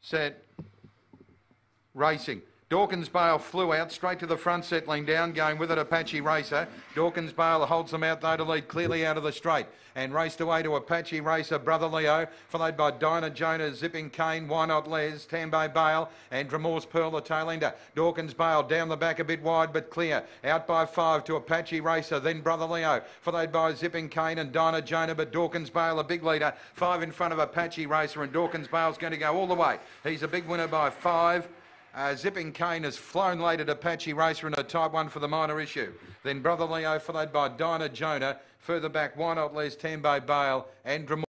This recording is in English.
set, racing. Dawkins Bale flew out straight to the front, settling down, going with it Apache Racer. Dawkins Bale holds them out though to lead clearly out of the straight and raced away to Apache Racer, Brother Leo, followed by Dinah Jonah, Zipping Kane, Why Not Les, Tambo Bale, and Dremor's Pearl, the tail ender. Dawkins Bale down the back a bit wide but clear. Out by five to Apache Racer, then Brother Leo, followed by Zipping Kane and Dinah Jonah, but Dawkins Bale a big leader. Five in front of Apache Racer, and Dawkins Bale's going to go all the way. He's a big winner by five. Uh, Zipping Kane has flown late at Apache Racer in a type 1 for the minor issue. Then Brother Leo, followed by Dinah Jonah. Further back, Why Not Les, Tambo Bale, and Dremor.